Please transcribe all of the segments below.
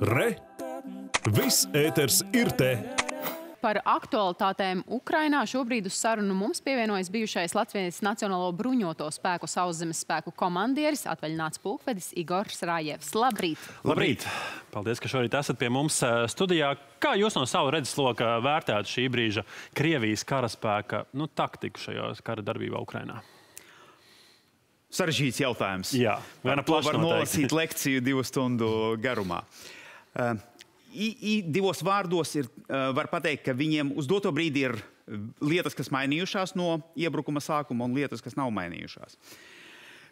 Re! Viss ēters ir te! Par aktualitātēm Ukrainā šobrīd uz sarunu mums pievienojas bijušais Latvijas Nacionālo bruņoto spēku sauszemes spēku komandieris, atvaļināts pulkvedis Igors Rājevs. Labrīt! Labrīt! Paldies, ka šorīt esat pie mums eh, studijā. Kā jūs no sava redzesloka vērtētu šī brīža Krievijas karaspēka nu, taktiku šajā kara darbībā Ukrainā? Sarežģīts jautājums. Jā, Par to var nolasīt lekciju divu stundu garumā. Uh, I, i, divos vārdos ir, uh, var pateikt, ka viņiem uz doto brīdi ir lietas, kas mainījušās no iebrukuma sākuma, un lietas, kas nav mainījušās.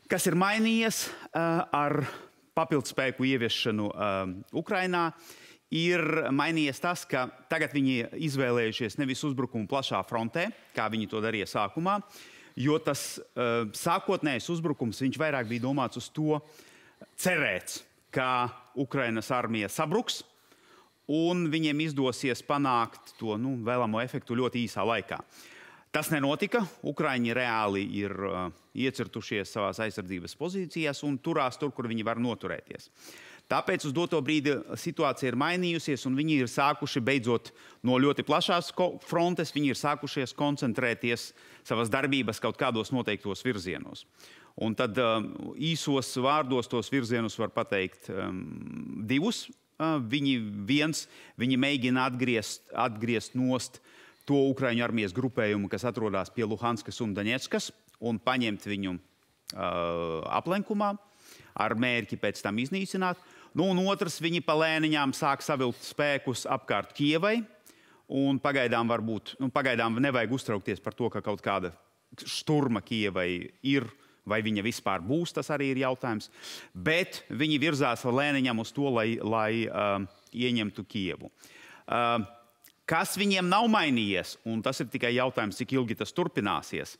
Kas ir mainījies uh, ar papildus spēku ieviešanu Ukrainā, ir mainījies tas, ka tagad viņi izvēlējušies nevis uzbrukumu plašā frontē, kā viņi to darīja sākumā, jo tas sākotnējais uzbrukums vairāk bija domāts uz to cerēts, ka Ukrainas armija sabruks, un viņiem izdosies panākt to nu, vēlamo efektu ļoti īsā laikā. Tas nenotika. Ukrāņi reāli ir uh, iecirtušies savā aizsardzības pozīcijās un turās tur, kur viņi var noturēties. Tāpēc uz doto brīdi situācija ir mainījusies, un viņi ir sākuši beidzot no ļoti plašās frontes, viņi ir sākušies koncentrēties savas darbības kaut kādos noteiktos virzienos. Un tad um, īsos vārdos tos virzienus var pateikt um, divus viņi viens, viņi mēģina atgriezt, atgriezt nost to Ukraiņu armijas grupējumu, kas atrodas pie Luhanskas un Daņetskas, un paņemt viņu uh, aplenkumā ar mērķi pēc tam iznīcināt. Nu, un otrs, viņi palēniņām sāk savilkt spēkus apkārt Kievai, un pagaidām varbūt, nu, pagaidām nevajag uztraukties par to, ka kaut kāda šturma Kievai ir, uh, Vai viņa vispār būs, tas arī ir jautājums. Bet viņi virzās lēniņam uz to, lai, lai uh, ieņemtu Kievu. Uh, kas viņiem nav mainījies, un tas ir tikai jautājums, cik ilgi tas turpināsies.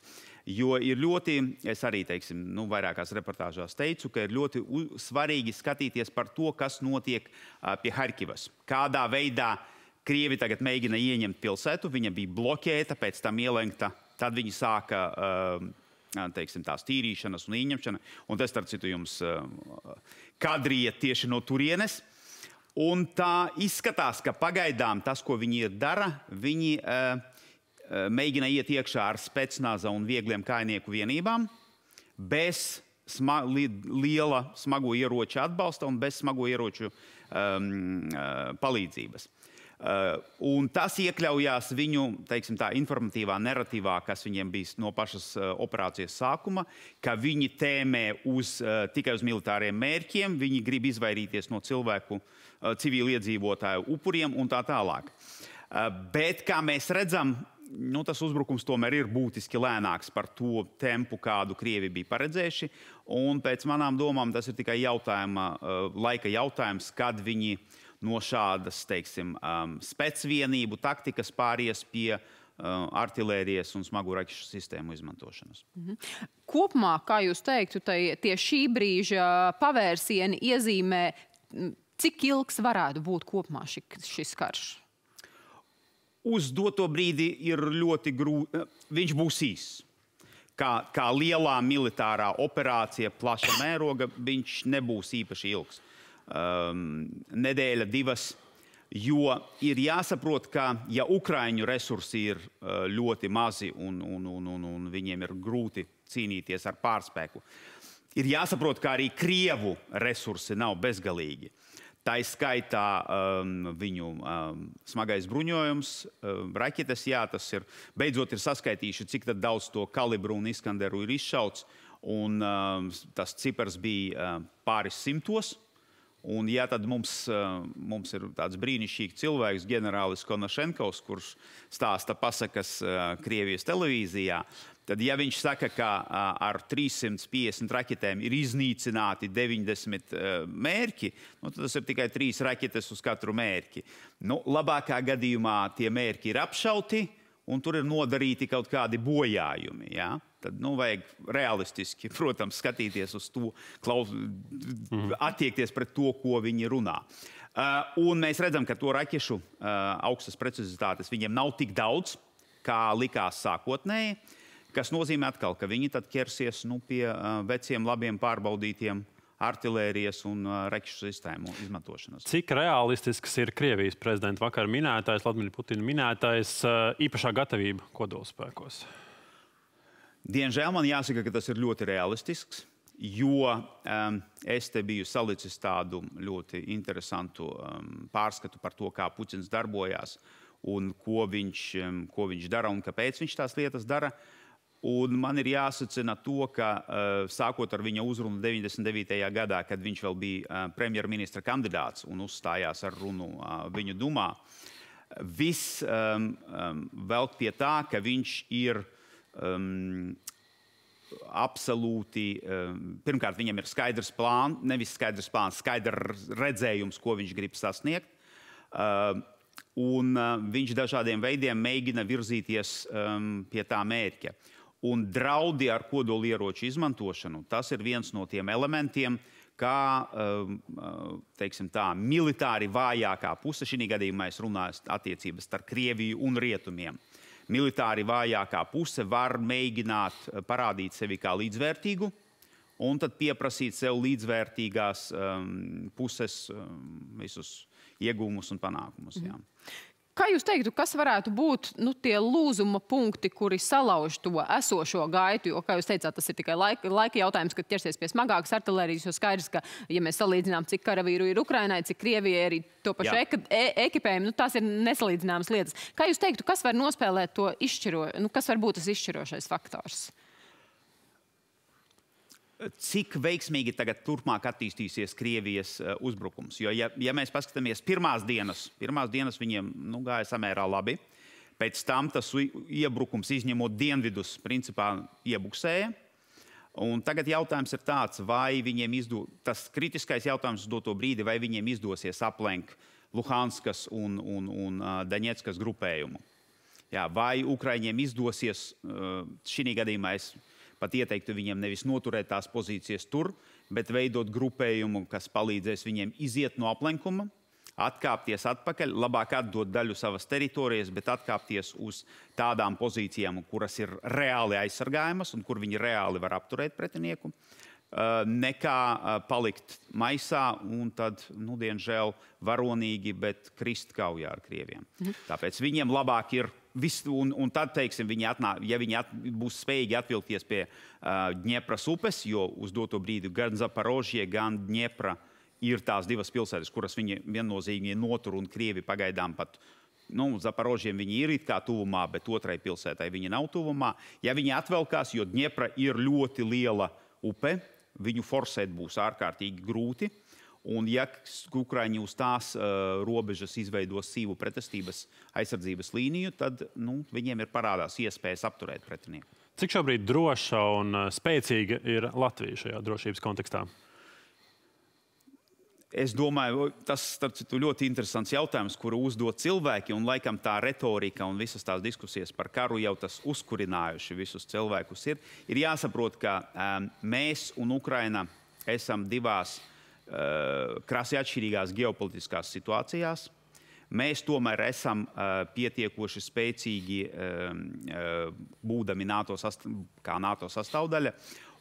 Jo ir ļoti, es arī teiksim, nu, vairākās reportāžās teicu, ka ir ļoti svarīgi skatīties par to, kas notiek uh, pie Harkivas. Kādā veidā Krievi tagad mēģina ieņemt pilsētu, viņa bija bloķēta, pēc tam ielenkta, tad viņi sāka uh, teiksim, tās tīrīšanas un ieņemšana. Un tas, starp citu, jums kadrija tieši no turienes. Un tā izskatās, ka pagaidām tas, ko viņi dara, viņi mēģina iet iekšā ar spēcnāza un viegliem kainieku vienībām, bez sma li liela smago ieroču atbalsta un bez smago ieroču um, palīdzības. Uh, un tas iekļaujās viņu teiksim, tā, informatīvā narratīvā, kas viņiem bija no pašas uh, operācijas sākuma, ka viņi tēmē uz, uh, tikai uz militāriem mērķiem, viņi grib izvairīties no cilvēku, civiliedzīvotāju upuriem un tā tālāk. Bet, kā mēs redzam, nu, tas uzbrukums tomēr ir būtiski lēnāks par to tempu, kādu Krievi bija paredzējuši. Un pēc manām domām tas ir tikai jautājuma, laika jautājums, kad viņi uh, no šādas, teiksim, um, specvienību taktikas pāries pie uh, artilērijas un smagu raķešu sistēmu izmantošanas. -hmm. Kopumā, kā jūs teiktu, tie šī brīža pavērsieni iezīmē, cik ilgs varētu būt kopumā ši, šis karš? Uz doto brīdi ir ļoti grūti. Viņš būs īss. Kā, kā lielā militārā operācija, plaša mēroga, viņš nebūs īpaši ilgs um, nedēļa, divas. Jo ir jāsaprot, ka ja Ukrāņu resursi ir uh, ļoti mazi un, un, un, un, un viņiem ir grūti cīnīties ar pārspēku, ir jāsaprot, ka arī Krievu resursi nav bezgalīgi. Tā ir skaitā um, viņu um, smagais bruņojums, um, raķetes, jā, tas ir. Beidzot, ir saskaitījuši, cik daudz to kalibru un izskanderu ir izšauts. Un, um, tas cipars bija um, pāris simtos. Un, ja tad mums, eh, mums ir tāds brīnišķīgs cilvēks, ģenerālis Konašenkovs, kurš stāsta pasakas eh, Krievijas televīzijā, tad, ja viņš saka, ka eh, ar 350 raķetēm ir iznīcināti 90 mērķi, nu, tad tas ir tikai 3 raķetes uz katru mērķi. Nu, labākā gadījumā tie mērķi ir apšauti, un tur ir nodarīti kaut kādi bojājumi. Ja? Tad nu, vajag realistiski, protams, skatīties uz to, klaus, mhm. attiekties pret to, ko viņi runā. Uh, un mēs redzam, ka to raķešu uh, augstas precizitātes viņiem nav tik daudz, kā likās sākotnēji. Tas nozīmē, atkal, ka viņi tad ķersies nu, pie uh, veciem, labiem, pārbaudītiem artilērijas un uh, rekšu sistēmu izmantošanas. Cik realistisks ir Krievijas prezidenta vakar minētais, Vladimira Putina minētais, uh, īpašā gatavība kodolspēkos? Diemžēl man jāsaka, ka tas ir ļoti realistisks, jo um, es te biju salicis tādu ļoti interesantu um, pārskatu par to, kā Putins darbojās un ko viņš, um, ko viņš dara un kāpēc viņš tās lietas dara. Un man ir jāsacina to, ka sākot ar viņa uzrunu 99. gadā, kad viņš vēl bija premjerministra kandidāts un uzstājās ar runu viņu dumā, viss velk pie tā, ka viņš ir um, absolūti, um, pirmkārt, viņam ir skaidrs plāns, nevis skaidrs plāns, skaidrs redzējums, ko viņš grib sasniegt. Uh, un uh, viņš dažādiem veidiem mēģina virzīties um, pie tā mērķa. Un draudi ar kodolieroču izmantošanu, tas ir viens no tiem elementiem, kā um, teiksim, tā, militāri vājākā puse. Šī gadījumā es runāju attiecības starp Krieviju un Rietumiem. Militāri vājākā puse var mēģināt uh, parādīt sevi kā līdzvērtīgu, un tad pieprasīt sev līdzvērtīgās um, puses um, visus iegūmus un panākumus. Jā. Kā jūs teiktu, kas varētu būt nu, tie lūzuma punkti, kuri salauž to esošo gaitu? Jo, kā jūs teicāt, tas ir tikai laika, laika jautājums, kad ķersies pie smagākas artērijas. Jo skaidrs, ka, ja mēs salīdzinām, cik karavīru ir Ukrainai, cik Krievijai arī to pašu eka, e, ekipējumu, nu, tās ir nesalīdzināmas lietas. Kā jūs teiktu, kas var nospēlēt to izšķiro, nu, kas var būt tas izšķirošais faktors? Cik veiksmīgi tagad turpmāk attīstīsies Krievijas uh, uzbrukums. Jo, ja, ja mēs paskatāmies pirmās dienas, pirmās dienas viņiem nu, gāja samērā labi. Pēc tam tas iebrukums, izņemot dienvidus, principā iebuksēja. Un tagad jautājums ir tāds, vai viņiem izdosies, tas kritiskais jautājums uz doto brīdi, vai viņiem izdosies aplenkt Luhanskas un, un, un uh, Daņetskas grupējumu. Jā, vai Ukraiņiem izdosies, uh, šī gadījumā es pat ieteiktu viņiem nevis noturēt tās pozīcijas tur, bet veidot grupējumu, kas palīdzēs viņiem iziet no aplenkuma, atkāpties atpakaļ, labāk atdot daļu savas teritorijas, bet atkāpties uz tādām pozīcijām, kuras ir reāli aizsargājamas un kur viņi reāli var apturēt pretinieku. Uh, nekā uh, palikt maisā un tad, nu, diemžēl, varonīgi, bet krist kaujā ar krieviem. Mhm. Tāpēc viņiem labāk ir Vis, un, un tad, teiksim, viņi, atnā, ja viņi at, būs spējīgi atvilkties pie uh, Dņepras upes, jo uz doto brīdi gan Zaporožie, gan Dņepra ir tās divas pilsētas, kuras viņi viennozīmīgi notur un Krievi pagaidām pat. Nu, Zaporožiem viņi ir it kā tuvumā, bet otrai pilsētai viņi nav tuvumā. Ja viņi atvelkās, jo Dņepra ir ļoti liela upe, viņu forsēt būs ārkārtīgi grūti. Un, ja Ukrāņi uz tās uh, robežas izveidos sīvu pretestības aizsardzības līniju, tad nu, viņiem ir parādās iespējas apturēt pretinieku. Cik šobrīd droša un uh, spēcīga ir Latvija šajā drošības kontekstā? Es domāju, tas ir ļoti interesants jautājums, kuru uzdod cilvēki. Un, laikam, tā retorika un visas tās diskusijas par karu jau tas uzkurinājuši visus cilvēkus. Ir, ir jāsaprot, ka um, mēs un Ukraina esam divās uh, Eh, krasi atšķirīgās ģeopolitiskās situācijās. Mēs tomēr esam uh, pietiekoši spēcīgi, uh, būdami NATO, sast NATO sastāvdaļa.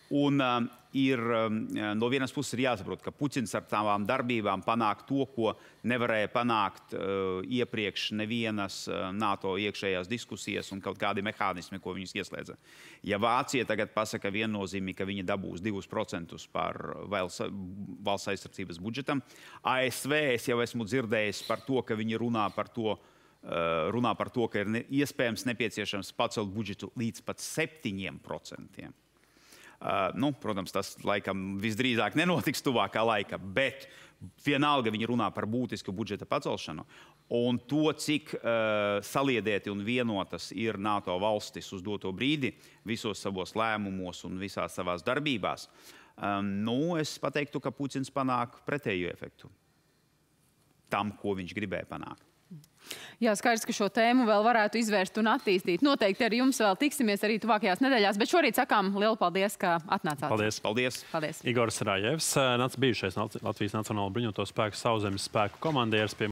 Un uh, ir um, no vienas puses ir jāsaprot, ka Putins ar tām darbībām panāk to, ko nevarēja panākt uh, iepriekš nevienas uh, NATO iekšējās diskusijas un kaut kādi mehānismi, ko viņas ieslēdza. Ja Vācija tagad pasaka viennozīmīgi, ka viņi dabūs 2% par valsts aizsardzības budžetam, ASV es jau esmu dzirdējis par to, ka viņi runā par to, uh, runā par to ka ir ne, iespējams nepieciešams pacelt budžetu līdz pat 7%. Nu, protams, tas laikam visdrīzāk nenotiks tuvākā laika, bet vienalga viņi runā par būtisku budžeta pacelšanu. Un to, cik uh, saliedēti un vienotas ir NATO valstis uz doto brīdi visos savos lēmumos un visās savās darbībās, um, nu, es teiktu, ka Putins panāk pretēju efektu tam, ko viņš gribēja panākt. Jā, skaidrs, ka šo tēmu vēl varētu izvērst un attīstīt. Noteikti ar jums vēl tiksimies arī tuvākajās nedēļās, bet šorīt sakām lielu paldies, ka atnācāt. Paldies. Paldies. paldies. Igors Rājevs, bijušais Latvijas Nacionālo bruņoto spēku sauszemes spēku komandieris.